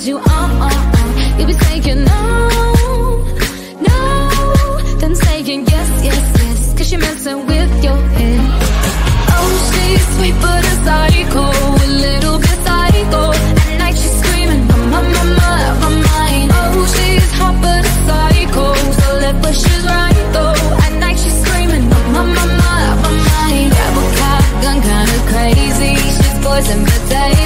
with you, oh, oh, oh. You be saying no, no, then saying yes, yes, yes. Cause you're messing with your head. Oh, she's sweet but a psycho, a little bit psycho. At night she's screaming, I'm on my mind, my mind. Oh, she's hot but a psycho, so left but she's right though. At night she's screaming, I'm on my mind, my mind. Grab a but gun kinda crazy, she's poison but they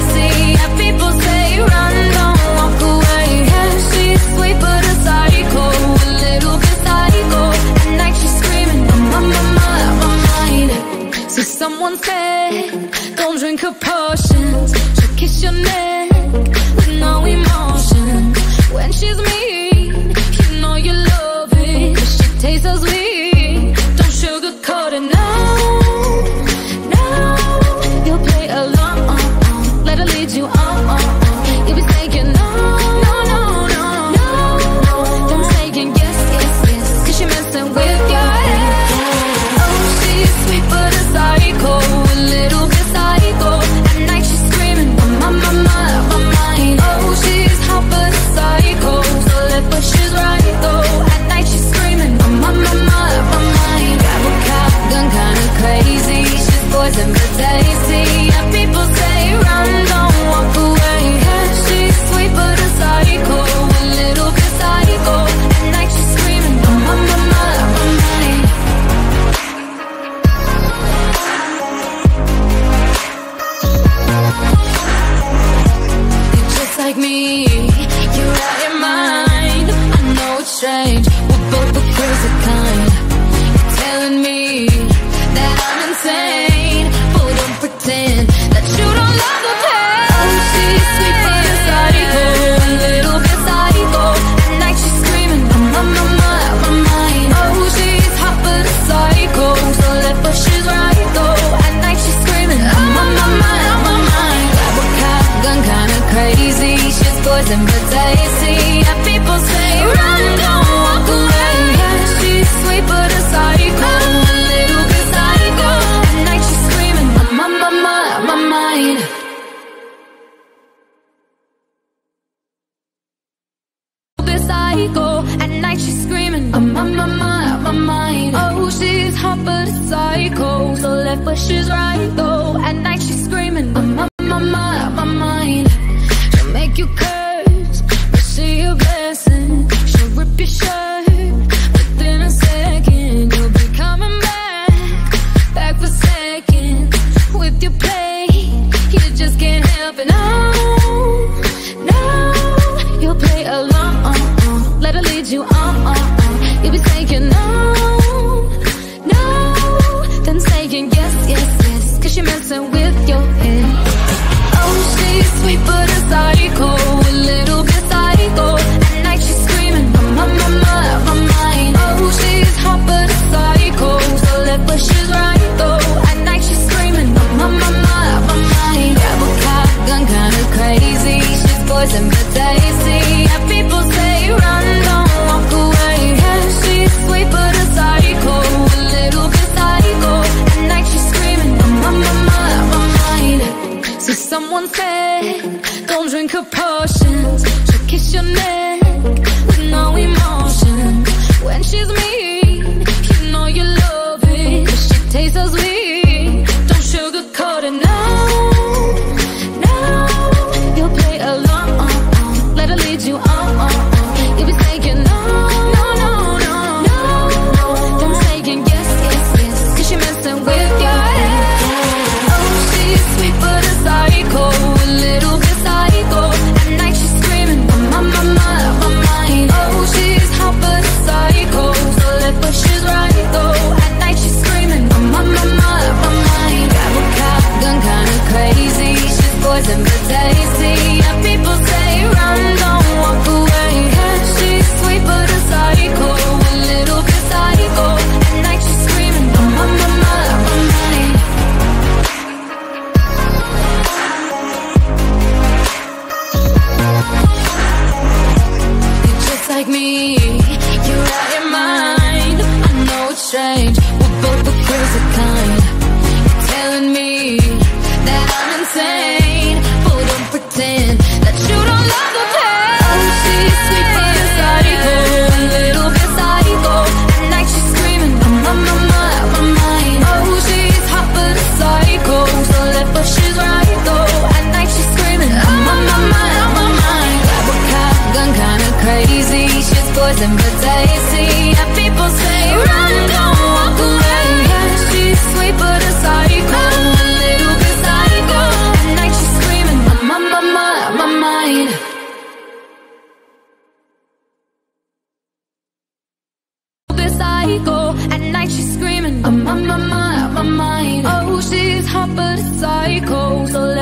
but a psycho. So left but she's right though. At night she's screaming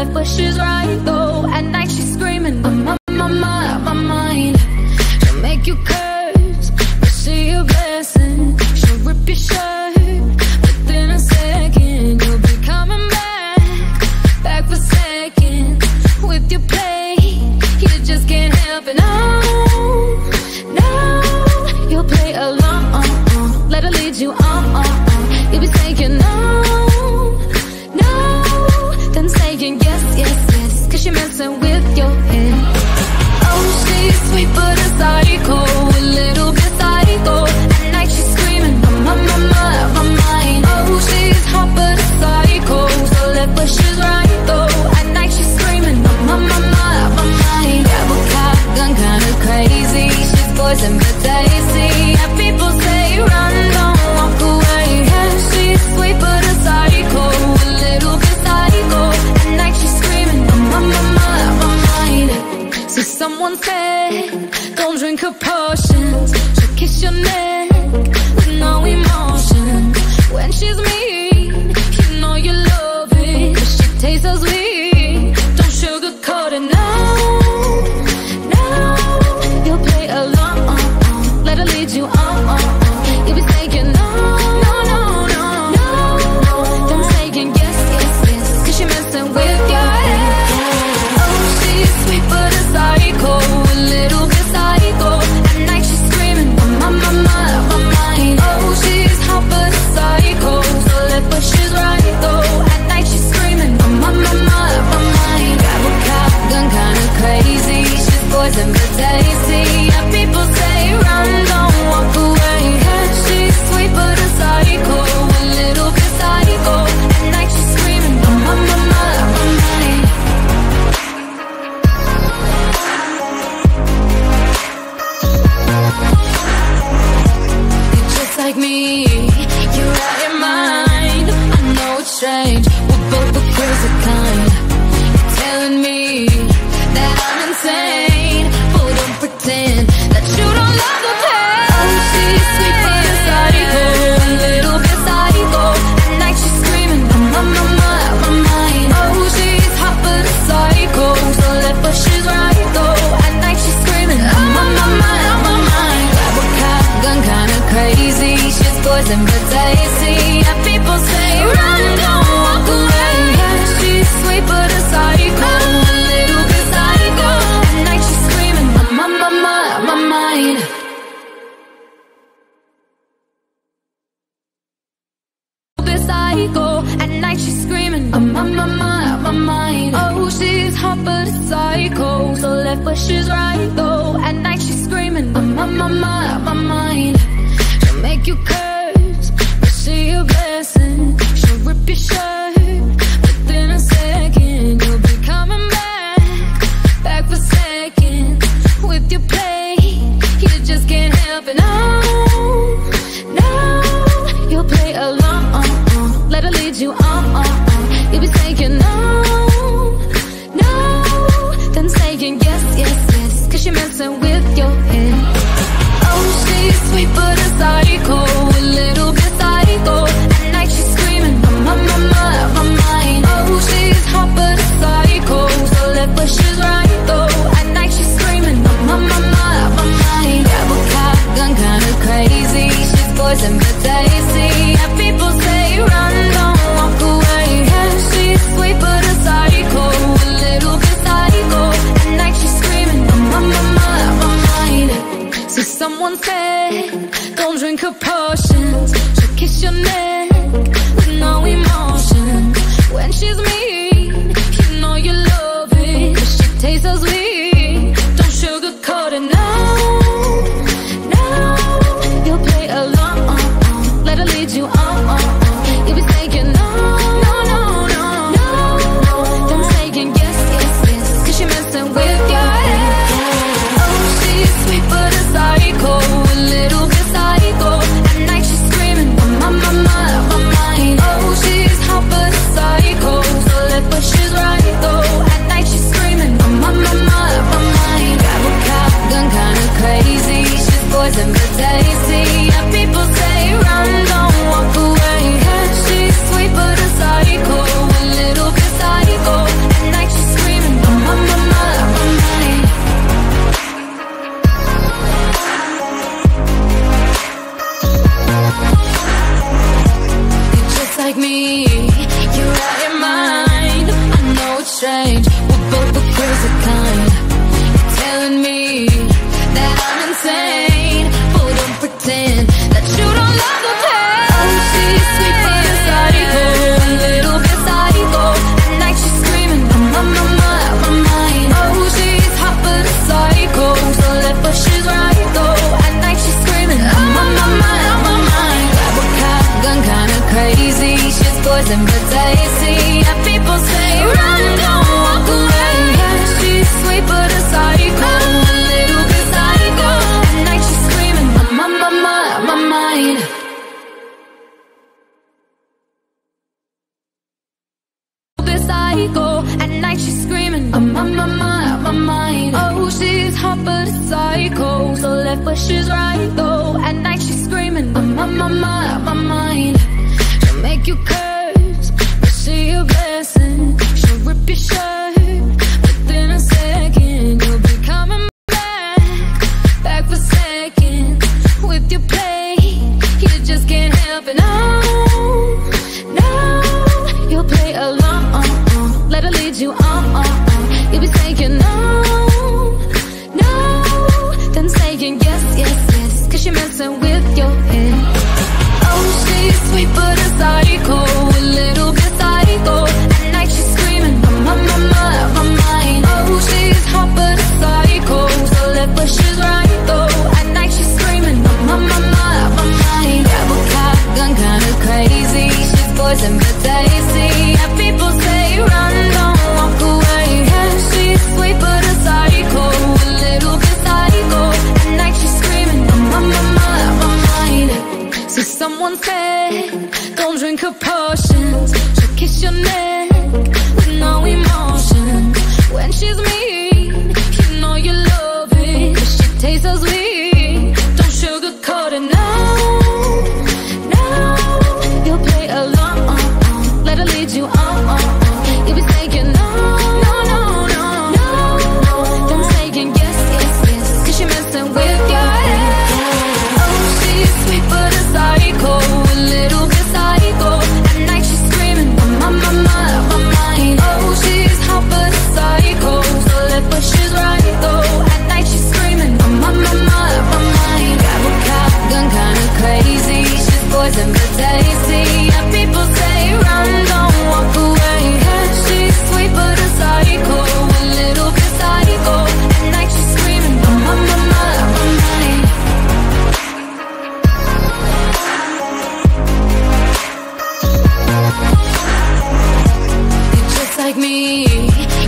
left, but she's right though. At night she's. So someone said, don't drink a potion. Don't drink her potions. Just kiss your neck.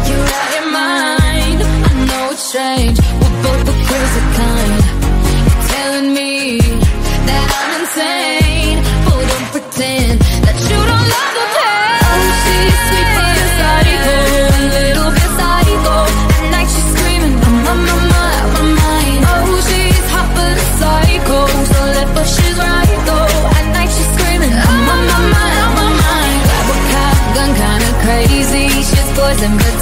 You're out of mind. I know it's strange We're both the crazy kind. some good.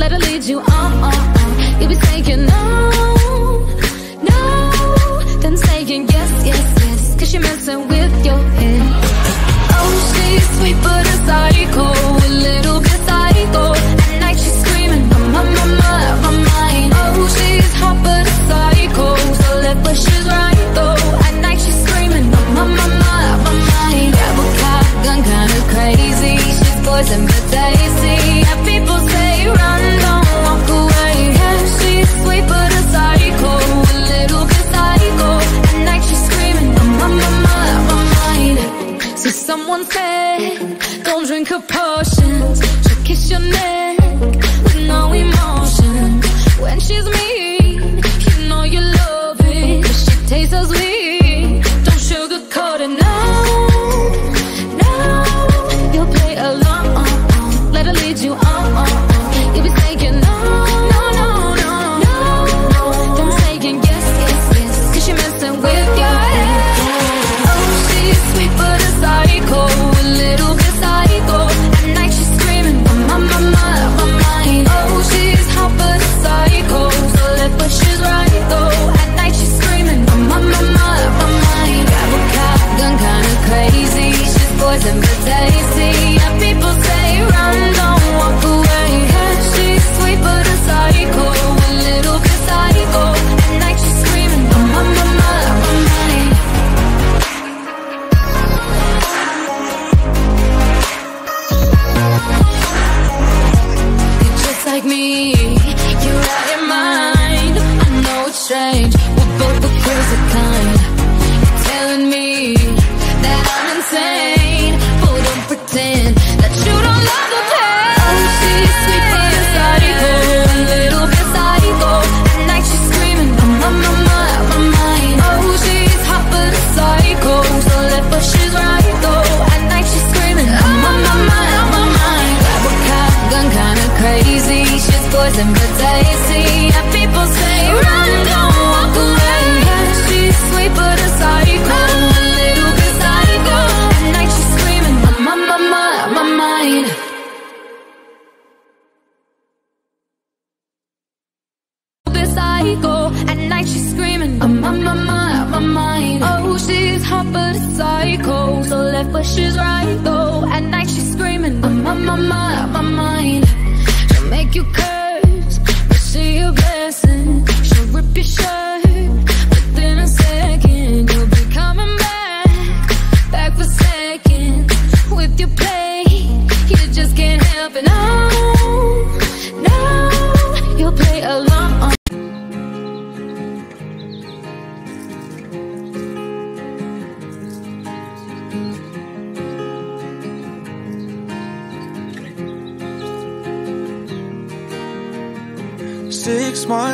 let her lead you on, on, on. You'll be saying no, no, then saying yes, yes, yes, cause you're messing with your head. Oh, she's sweet but a psycho. Oh. Don't drink a potion.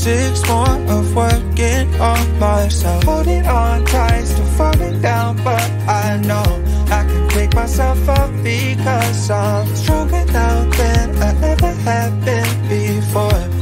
Six more of working on myself. Holding on tight to falling down But I know I can pick myself up Because I'm stronger now than I ever have been before.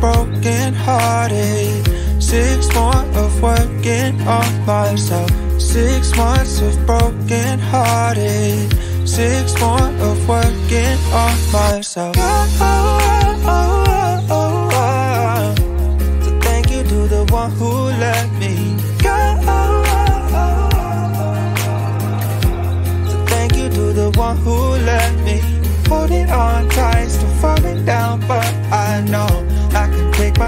broken hearted. Six more of working on myself. Six months of broken hearted. Six more of working on myself. Oh.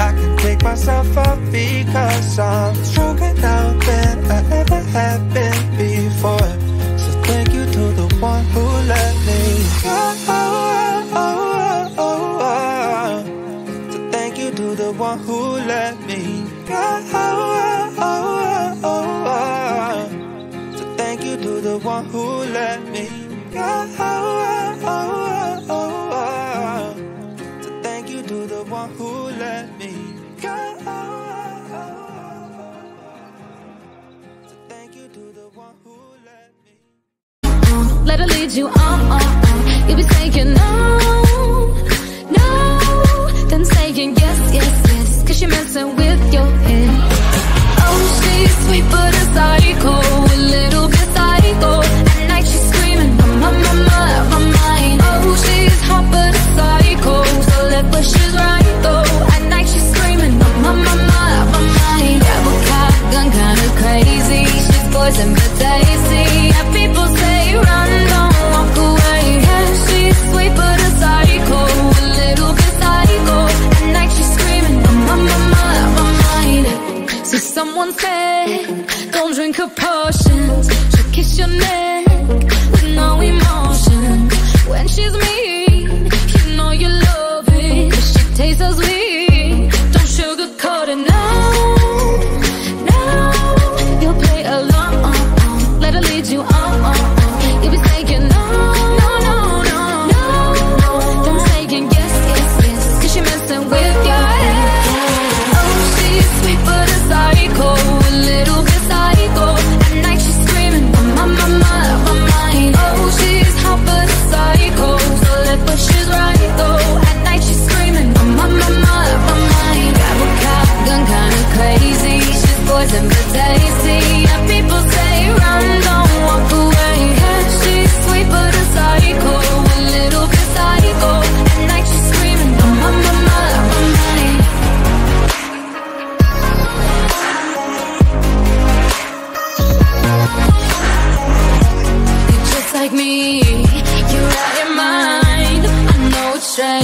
I can take myself up because I'm stronger now than I ever have been before. So thank you to the one who let me go. So thank you to the one who let me go. So thank you to the one who let me go. Let you on, on, on. You'll be saying no, no, then saying yes, yes, yes. Cause you're messing with your head. Oh, she's sweet but a psycho, a little bit psycho. At night she's screaming, my, my, my, my, my mind. Oh, she's hot but a psycho, so left but she's right though. At night she's screaming, my, my, my, my, my mind. A cop gun, kinda crazy. She's poison but tasty. Someone said, don't drink her potions. She'll kiss your neck with no emotion. When she's mean,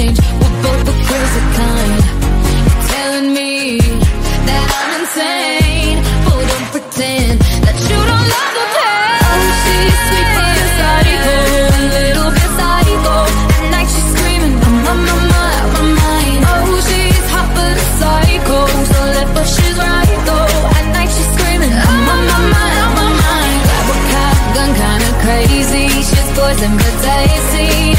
strange. We're both the crazy kind. You're telling me that I'm insane. But don't pretend that you don't love the pain. Oh, she's sweet but a psycho. A little bit psycho. At night she's screaming, my, my, my, my, my mind. Oh, she's hot but a psycho. So left but she's right though. At night she's screaming, my, my, my, my mind. Grab a cop gun, kinda crazy. She's poison but tasty.